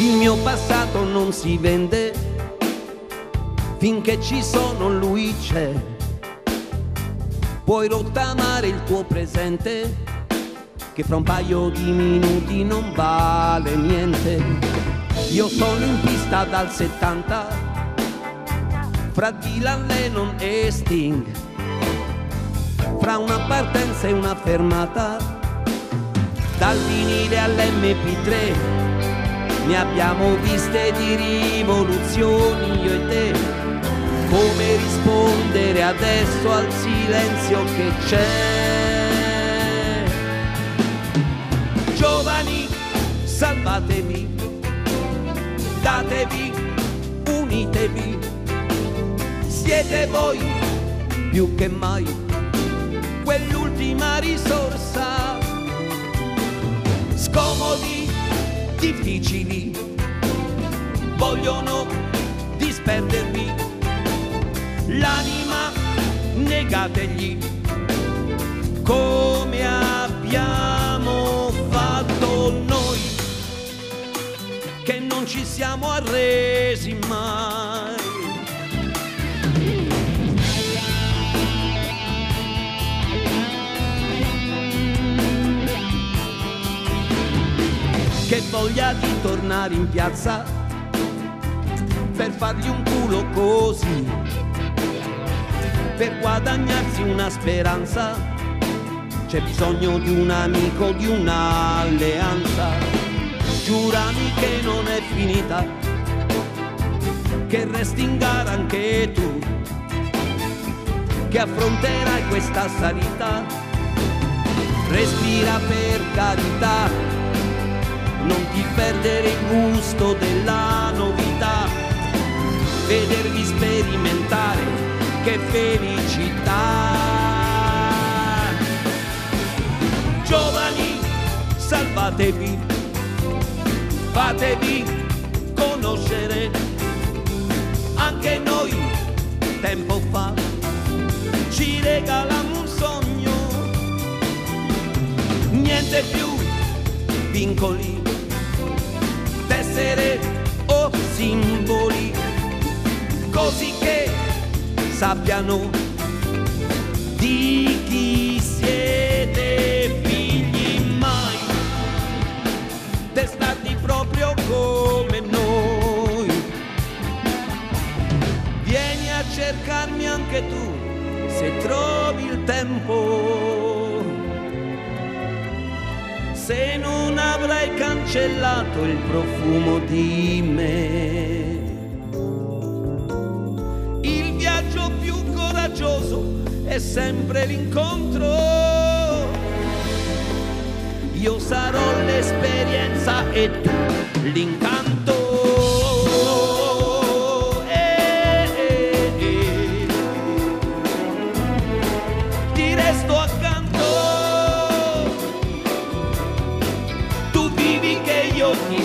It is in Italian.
Il mio passato non si vende, finché ci sono lui c'è. Puoi rottamare il tuo presente, che fra un paio di minuti non vale niente. Io sono in pista dal 70, fra Dylan Lennon e Sting, fra una partenza e una fermata, dal vinile all'MP3 ne abbiamo viste di rivoluzioni io e te. Come rispondere adesso al silenzio che c'è? Giovani, salvatevi, datevi, unitevi. Siete voi più che mai quell'ultima risorsa. Scomodi difficili vogliono disperdervi l'anima negategli come abbiamo fatto noi che non ci siamo arresi mai che voglia di tornare in piazza per fargli un culo così, per guadagnarsi una speranza, c'è bisogno di un amico, di un'alleanza. Giurami che non è finita, che resti in gara anche tu, che affronterai questa salita. Respira per carità non ti perdere il gusto della novità, vedervi sperimentare che felicità. Giovani, salvatevi, fatevi conoscere, anche noi tempo fa ci regalammo un sogno, niente più vincoli sappiano di chi siete figli mai, testati proprio come noi. Vieni a cercarmi anche tu, se trovi il tempo se non avrai cancellato il profumo di me. sempre l'incontro. Io sarò l'esperienza e tu l'incanto. Eh, eh, eh. Ti resto accanto. Tu vivi che io ti